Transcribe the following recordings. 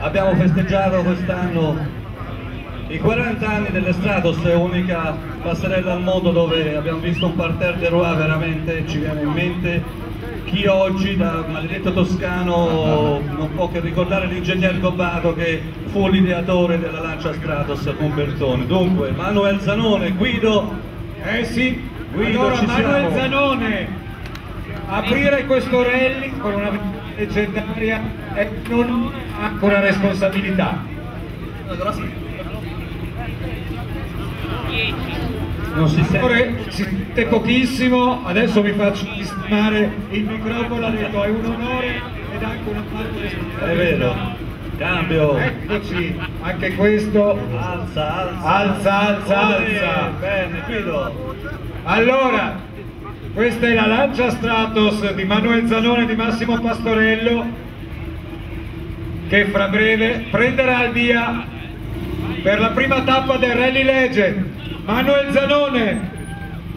Abbiamo festeggiato quest'anno i 40 anni delle Stratos, unica passerella al mondo dove abbiamo visto un parterre de roi veramente, ci viene in mente chi oggi da maledetto toscano non può che ricordare l'ingegner Gobbato che fu l'ideatore della lancia Stratos con Bertone. Dunque, Manuel Zanone, Guido. Eh sì, Guido, allora Manuel siamo. Zanone, aprire questo rally con una leggendaria è non anche una responsabilità. Non si sente. Ora si sente pochissimo, adesso vi faccio sistemare il microfono, ha detto è un onore ed anche una parte responsabilità. È vero. Cambio. Eccoci, anche questo. Alza, alza. Alza, alza, alza. Bene, Guido. Allora, questa è la lancia Stratos di Manuel Zanone e di Massimo Pastorello che fra breve prenderà il via per la prima tappa del Rally Legend. Manuel Zanone,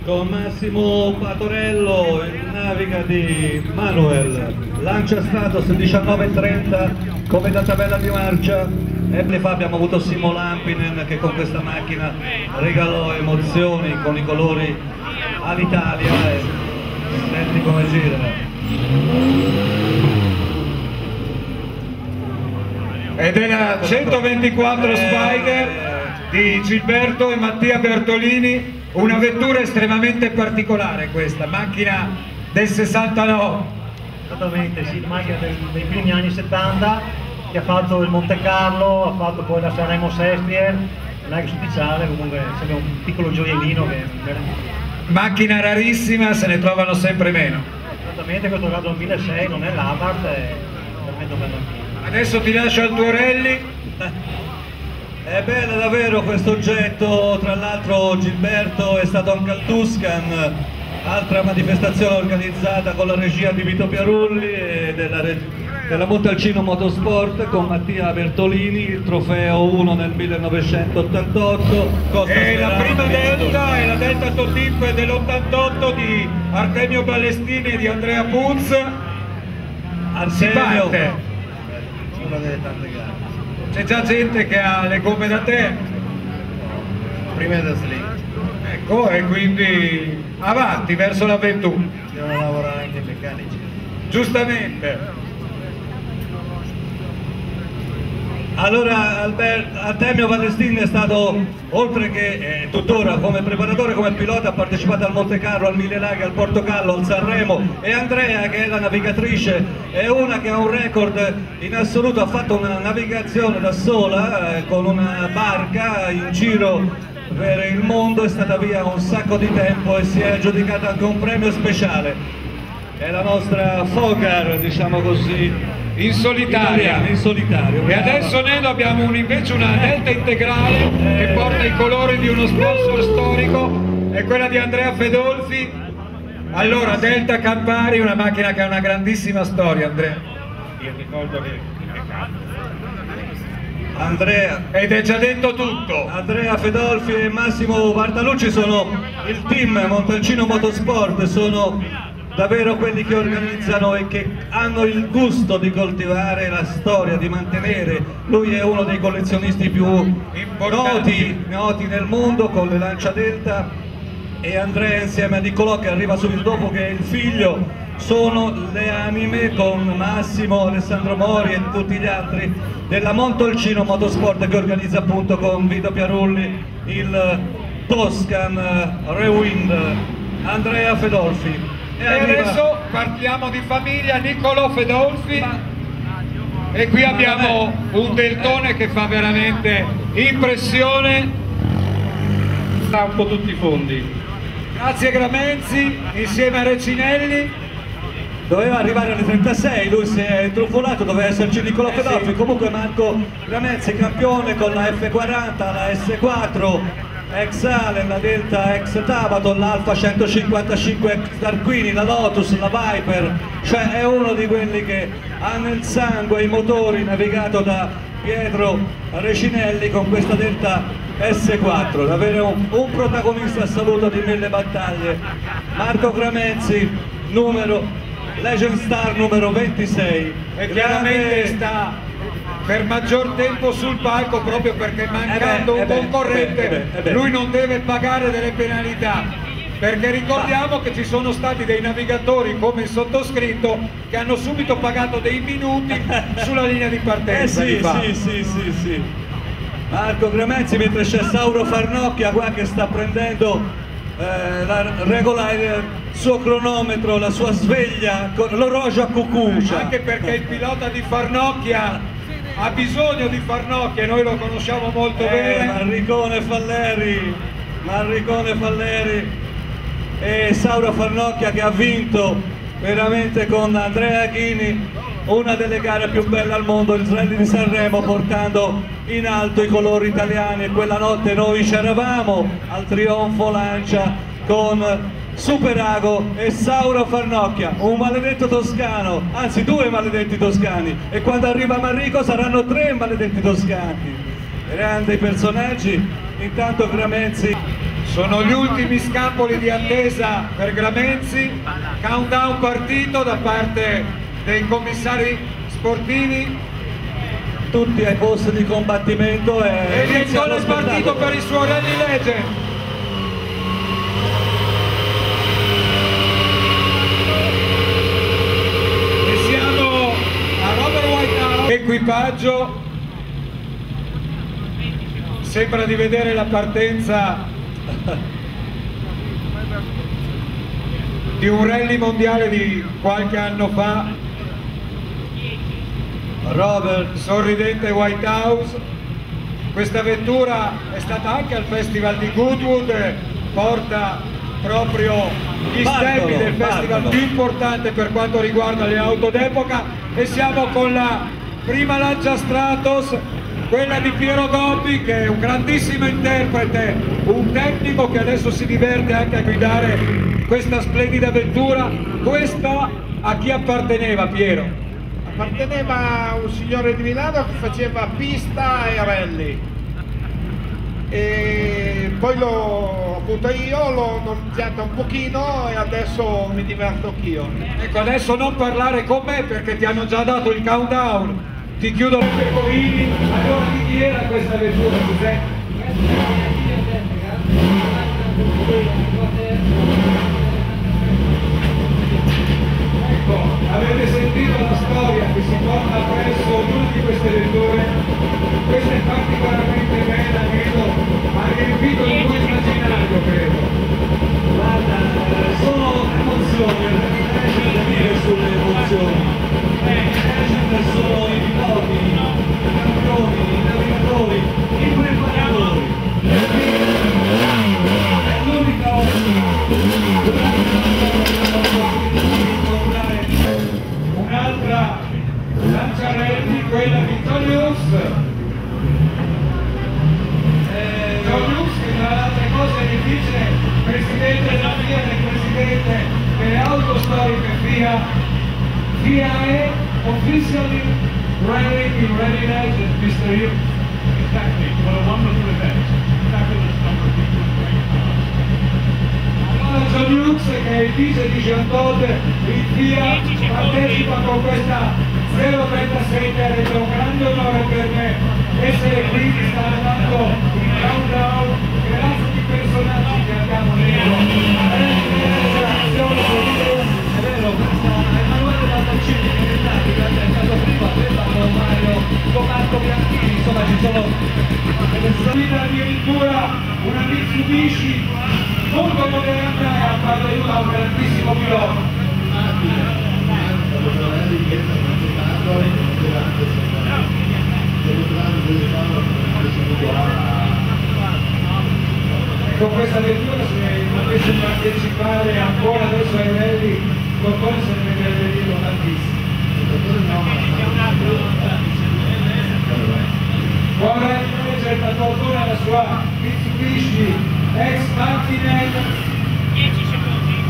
Con Massimo Patorello in naviga di Manuel. Lancia Stratos 19.30 come da tabella di marcia. Anni fa abbiamo avuto Simo Lampinen che con questa macchina regalò emozioni con i colori all'Italia e senti come gira. ed è la 124 Spider di Gilberto e Mattia Bertolini, una vettura estremamente particolare questa, macchina del 69. Esattamente, sì, macchina dei, dei primi anni 70 che ha fatto il Monte Carlo, ha fatto poi la Sanremo Sestrier, non è che ufficiale, comunque sembra un piccolo gioiellino che Macchina rarissima, se ne trovano sempre meno. esattamente questo caso 2006 non è l'Abarth, è veramente un bel macchina. Adesso ti lascio al tuo rally. È bello davvero questo oggetto, tra l'altro Gilberto è stato anche al Tuscan, altra manifestazione organizzata con la regia di Vito Piarulli e della, della Montalcino Motorsport con Mattia Bertolini, il trofeo 1 nel 1988. Costa E la Sperano, prima vinto. delta è la delta Totip dell'88 di Artemio Ballestini e di Andrea tante gare. C'è già gente che ha le gomme da te. Prima da Slick, Ecco, e quindi avanti verso l'avventura. devono lavorare anche i meccanici. Giustamente. Allora Albert, Artemio Valestini è stato, oltre che eh, tuttora come preparatore, come pilota, ha partecipato al Monte Carlo, al Mille Laghi, al Portogallo, al Sanremo. E Andrea che è la navigatrice, è una che ha un record in assoluto, ha fatto una navigazione da sola eh, con una barca in giro per il mondo, è stata via un sacco di tempo e si è aggiudicata anche un premio speciale. È la nostra Fogar, diciamo così, In solitaria. in solitario. E adesso Neno abbiamo un- invece una delta integrale che porta i colori di uno sponsor storico, è quella di Andrea Fedolfi. Allora, Delta Campari, una macchina che ha una grandissima storia, Andrea. Io ricordo che... Andrea, Ed è già detto tutto. Andrea Fedolfi e Massimo Bartalucci sono il team Montalcino Motorsport, sono davvero quelli che organizzano e che hanno il gusto di coltivare la storia, di mantenere. Lui è uno dei collezionisti più noti, noti nel mondo con le Lancia Delta. E Andrea insieme a Niccolò che arriva subito dopo che è il figlio sono le anime con Massimo, Alessandro Mori e tutti gli altri della Montolcino Motorsport che organizza appunto con Vito Piarulli il Toscan Rewind. Andrea Fedolfi E adesso parliamo di famiglia Niccolò Fedolfi. E qui abbiamo un deltone che fa veramente impressione. sta un po' tutti i fondi. Grazie Gramenzi, insieme a Recinelli. doveva arrivare alle 36, lui si è trufolato, doveva esserci Niccolò Eh sì. Fedolfi, comunque Marco Gramezzi campione con la F40, la S4, ex Allen, la Delta ex Tabaton, l'Alfa 155 ex Darquini, la Lotus, la Viper, cioè è uno di quelli che ha nel sangue i motori navigato da Pietro Recinelli con questa Delta S4, davvero un, un protagonista assoluto di mille battaglie, Marco Gramezzi, numero Legend Star numero 26. E chiaramente sta per maggior tempo sul palco proprio perché mancando Eh beh, un eh concorrente eh beh, eh beh, eh lui non deve pagare delle penalità. Perché ricordiamo che ci sono stati dei navigatori come il sottoscritto che hanno subito pagato dei minuti sulla linea di Eh partenza. fatto. sì, sì, sì, sì. Marco Gramenzi mentre c'è Sauro Farnocchia qua che sta prendendo eh, la regola il suo cronometro, la sua sveglia, con l'orologio a cucuccia. Anche perché il pilota di Farnocchia ha bisogno di Farnocchia noi lo conosciamo molto Eh, bene. Marricone Falleri, Marricone Falleri e Sauro Farnocchia che ha vinto veramente con Andrea Aghini una delle gare più belle al mondo, il Rally di Sanremo, portando in alto i colori italiani e quella notte noi c'eravamo al trionfo Lancia con Superago e Sauro Farnocchia, un maledetto toscano, anzi due maledetti toscani e quando arriva Marrico saranno tre maledetti toscani. Grandi personaggi, intanto Gramenzi Sono gli ultimi scampoli di attesa per Gramenzi, countdown partito da parte dei commissari sportivi tutti ai posti di combattimento e, e il inizia gol lo è partito spettacolo. per il suo rally legend. E siamo a Robert Whitehouse, equipaggio, sembra di vedere la partenza di un rally mondiale di qualche anno fa, Robert sorridente Whitehouse. Questa vettura è stata anche al Festival di Goodwood, porta proprio gli stemmi del festival più importante per quanto riguarda le auto d'epoca. E siamo con la prima lancia Stratos, quella di Piero Gobbi che è un grandissimo interprete, un tecnico che adesso si diverte anche a guidare questa splendida vettura. Questa a chi apparteneva Piero? apparteneva a un signore di Milano che faceva pista e rally e poi l'ho avuta io, l'ho noleggiata un pochino e adesso mi diverto anch'io. Ecco, adesso non parlare con me perché ti hanno già dato il countdown. Ti chiudo i pecorini. Allora chi era questa vettura, Giuseppe? Ecco, avete sentito la storia che si porta appresso ognuna di queste vetture? Questa è particolarmente bella, credo, ha riempito il tuo immaginario, credo. Guarda, sono emozioni, non c'è da dire sulle emozioni. Il vice di in FIA partecipa con questa 037 ed è un grande onore per me essere qui che sta andando il countdown grazie di personaggi che abbiamo dentro Emanuele Baldaccini che è stato prima, avevamo Mario con Marco Bianchini, insomma ci sono storie. guida addirittura una Mitsubishi molto moderna e appartenuta a un grandissimo pilota. Con questa vettura se potesse partecipare ancora adesso ai rally Dottore se ne dire tantissimo. Vuole invece da Tortona la sua Mitsubishi ex Martinet 10 secondi.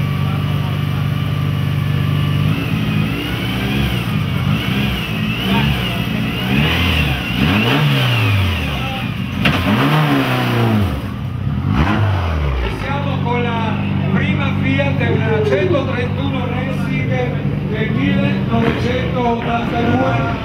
e siamo con la prima Fiat, una 131 Racing del 1982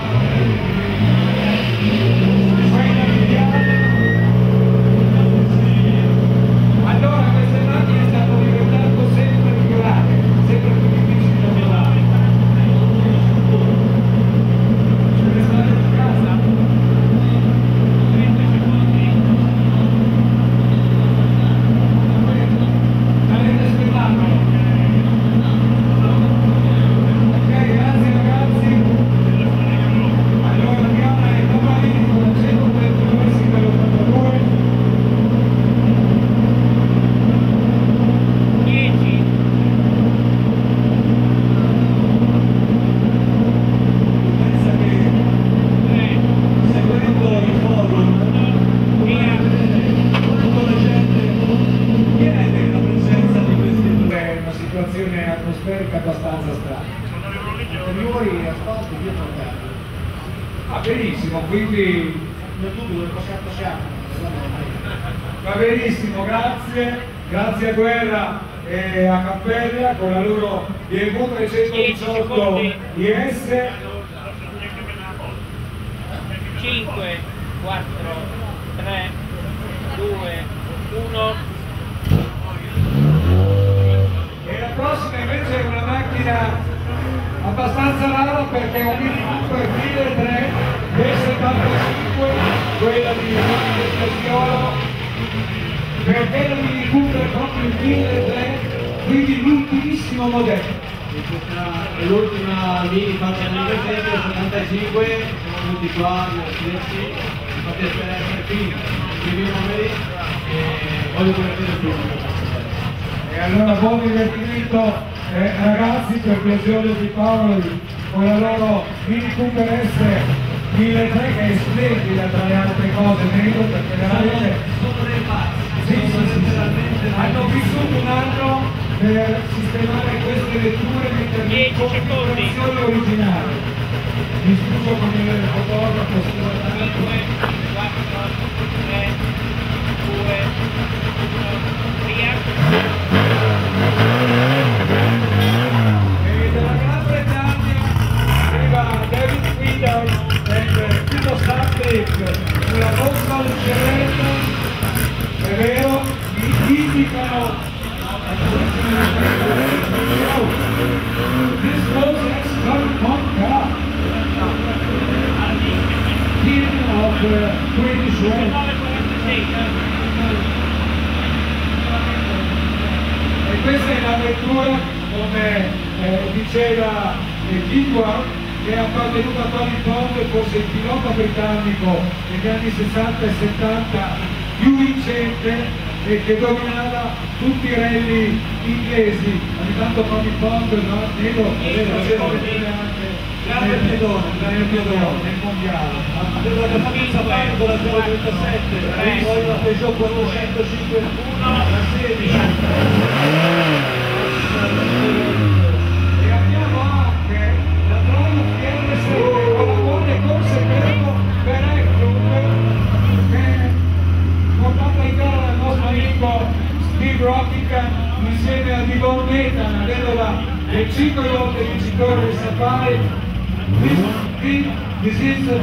benissimo, quindi va benissimo, grazie, grazie a Guerra e a Cappella con la loro BMW 318 IS 5, 4, 3, 2, 1. e la prossima invece è una macchina abbastanza rara perché è un Mini Cooper 1003 del 75 quella di Espressiolo perché la Mini Cooper è proprio il 1003 quindi l'ultimissimo modello. L'ultima mini nel 1975, siamo tutti qua nel silenzio, fate essere qui, i miei numeri e voglio divertire il pubblico. E allora buon divertimento eh, ragazzi per piacere di Paolo con la loro S 1003 che è splendida tra le altre cose, credo perché veramente sì, sì, sì, sì. hanno vissuto un anno per sistemare queste letture e metterle in 10 secondi. configurazione originale. Mi il fotografo, 5, sicuramente. 4, 3, 2, 1, via. E dalla Gran Bretagna arriva David Friedel e Tito Statrick sulla Volkswagen Luceretta è vero, mi indicano E questa è la vettura, come eh, diceva eh, Kidwell, che è appartenuta a Tony Pond, fosse il pilota britannico negli anni 60 e 70 più vincente e che dominava tutti i rally inglesi. Ogni tanto Tony Pond, no? Nero, faceva vedere anche Grande nel- piedone, grande nel piedone. nel mondiale. Aveva già fatto il safari con la 037, poi la Peugeot 405, la 16. E abbiamo anche la Triumph TR7 con la quale conseguiremo per Eckloop che è portata in gara dal nostro amico Steve Rockingham insieme a Divon Nathan, vedova del 5 volte vincitore del Safari. This, this is the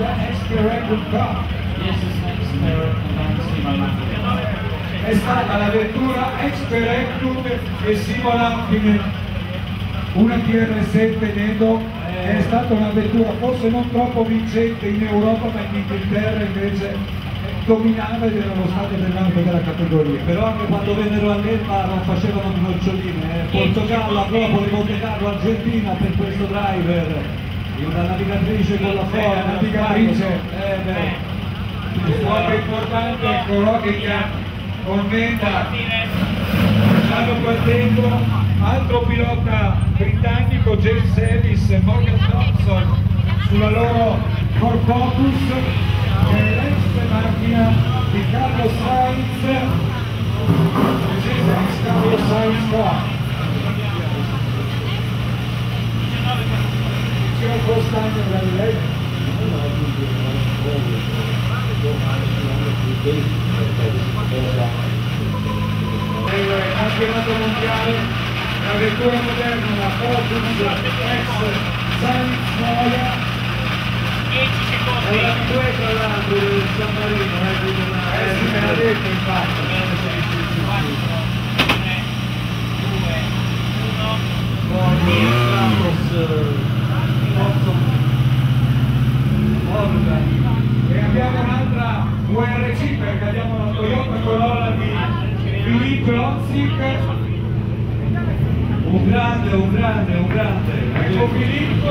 È stata la vettura Expert Eckloop che simula una TR7 Nedo è stata una vettura forse non troppo vincente in Europa ma in Inghilterra invece dominava ed era lo stato dell'alto della categoria. Però anche quando vennero all'Elba non facevano di noccioline, eh. Portogallo, Acropoli, Monte Carlo, Argentina per questo driver, la navigatrice con la Eh, forma, la navigatrice. eh, beh. Cosa importante è coloro che commenta Gianlo Quattempo, altro pilota britannico James Ellis e Morgan Thompson sulla loro Ford Focus che è l'ex macchina di Carlo Sainz Carlo Sainz qua campionato mondiale, la vettura moderna, la Focus ex Sainz Noia, 10 È secondi. due tra l'altro del San Marino, eh, quindi eh sì me l'ha detto infatti. 4, 3, 2, 1. Con Stratos, scorso Honda e abbiamo un'altra URC perché abbiamo la Toyota Corolla di Filippo Lozzic un grande, un grande, un grande. Ecco Filippo.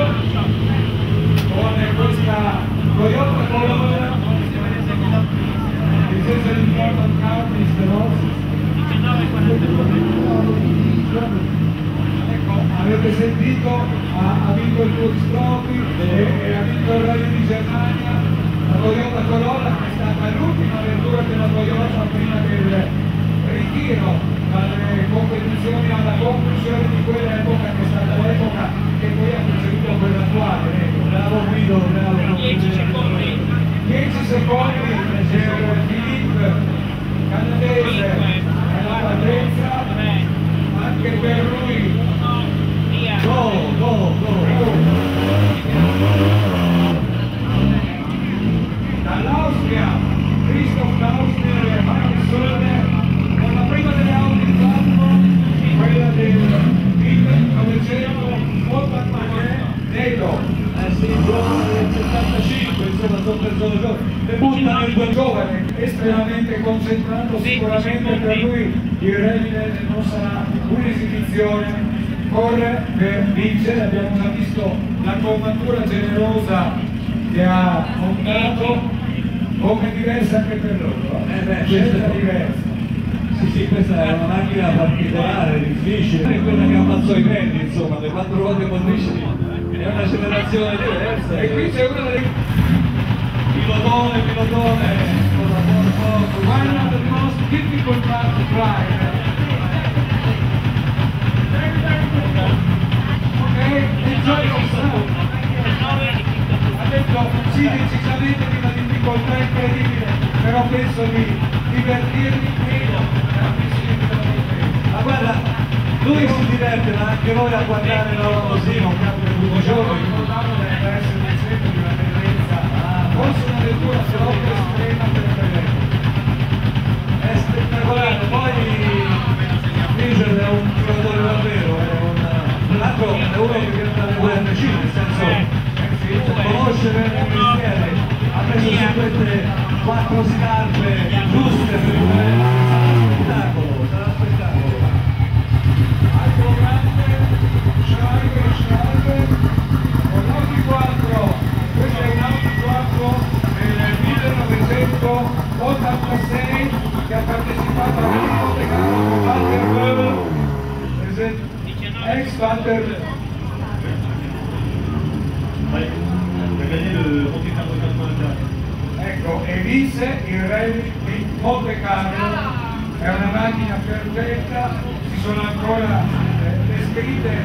Con questa Toyota Corolla. Che si vede in senza l'importante county, se no 19.40 avete sentito, ha, ha vinto il Tour Trophy e, e ha vinto il Rally di Germania, la Toyota Corolla è stata l'ultima vettura della Toyota prima del ritiro dalle competizioni alla conclusione di quell'epoca che è stata l'epoca che poi ha preceduto quella attuale. ecco. Bravo Guido, bravo. 10 secondi. secondi per Filippo canadese alla partenza anche per lui Via. Go, go, go. dall'Austria Christoph Klausner e Mark Söder con la prima delle auto in campo quella del 1983 Nego Eh sì, giovane del 75, insomma sono persone giovani. Debuttano in quel giovane estremamente concentrato sicuramente per lui il Revine non sarà un'esibizione. Corre per vincere abbiamo già visto la combattura generosa che ha montato come diversa anche per loro. Eh beh, scelta questo- diversa. Sì, sì, questa è una macchina particolare, difficile, è quella che ammazzò i belli, insomma, le quattro ruote motrici è una generazione diversa. e qui c'è una delle pilotone, pilotone, cosa buon poco, one of the most difficult part to drive ok enjoy yourself ha detto sì decisamente di una difficoltà incredibile però penso di divertirmi meno. Ma guarda, lui si diverte, ma anche noi a guardare la così non cambia tutti i io giorni. ricordavo deve essere esempio di una bellezza forse una lettura troppo estrema per È spettacolare, poi Diesel è un giocatore davvero, tra l'altro è uno che viene dalle VRC, nel senso conosce bene il mestiere, ha messo su queste quattro scarpe giuste per il spettacolo. Altro grande, Schreiber, Schreiber, con l'Audi 4, questo è un Audi 4 del 1986 che ha partecipato a Monte Carlo con Walter Böll, ex Walter Ecco, e vinse il rally di Monte Carlo, è una macchina perfetta, ci sono ancora eh, le scritte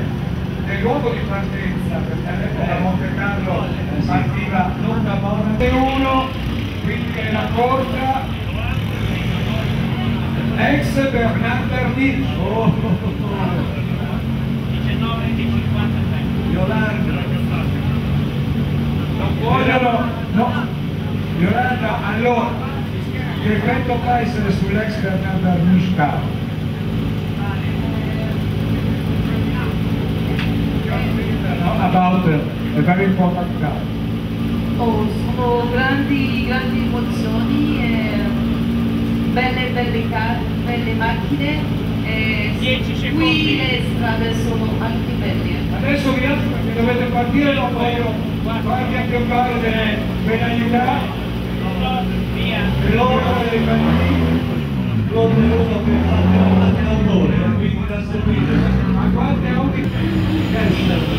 del luogo di partenza, perché all'epoca Monte Carlo partiva non da Monaco, e uno, quindi è la corta, ex Bernard Bernini, oh, 19 e 53. Yolanda, non vogliono, no, Yolanda, allora, che effetto fa essere sull'ex Bernard Bernini caro? about a very important car. Oh, sono grandi, grandi emozioni, eh, belle, belle, car- belle macchine. eh, 10 secondi. Qui le strade sono anche belle. Adesso vi lascio perché dovete partire, non voglio farvi appioppare delle penalità, Via. loro dei penalità. Claude è uno che fa andati d'autore, quindi da seguire. Ma quante auto?